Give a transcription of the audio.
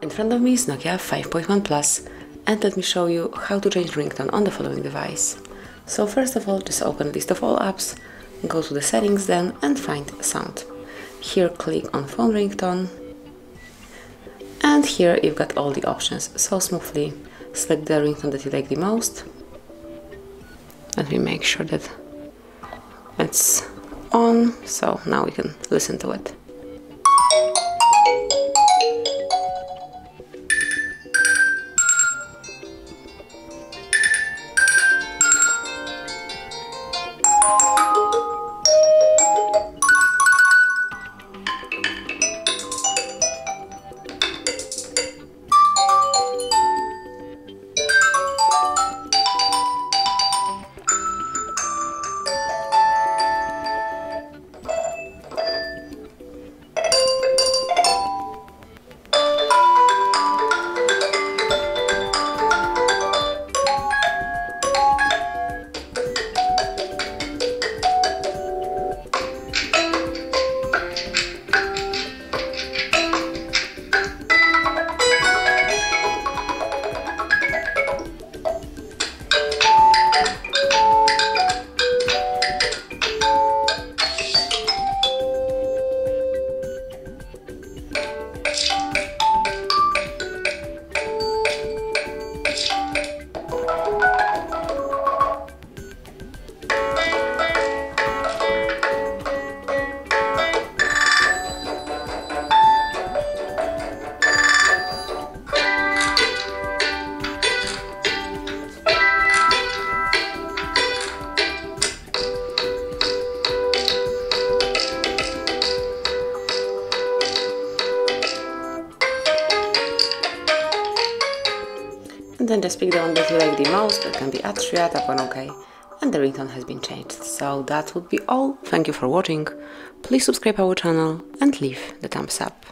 In front of me is Nokia 5.1 Plus and let me show you how to change ringtone on the following device. So first of all just open list of all apps, go to the settings then and find sound. Here click on phone ringtone and here you've got all the options so smoothly select the ringtone that you like the most let me make sure that it's on so now we can listen to it and then just pick the one that you like the most, that can be Atria, tap on OK, and the ringtone has been changed. So that would be all, thank you for watching, please subscribe our channel and leave the thumbs up.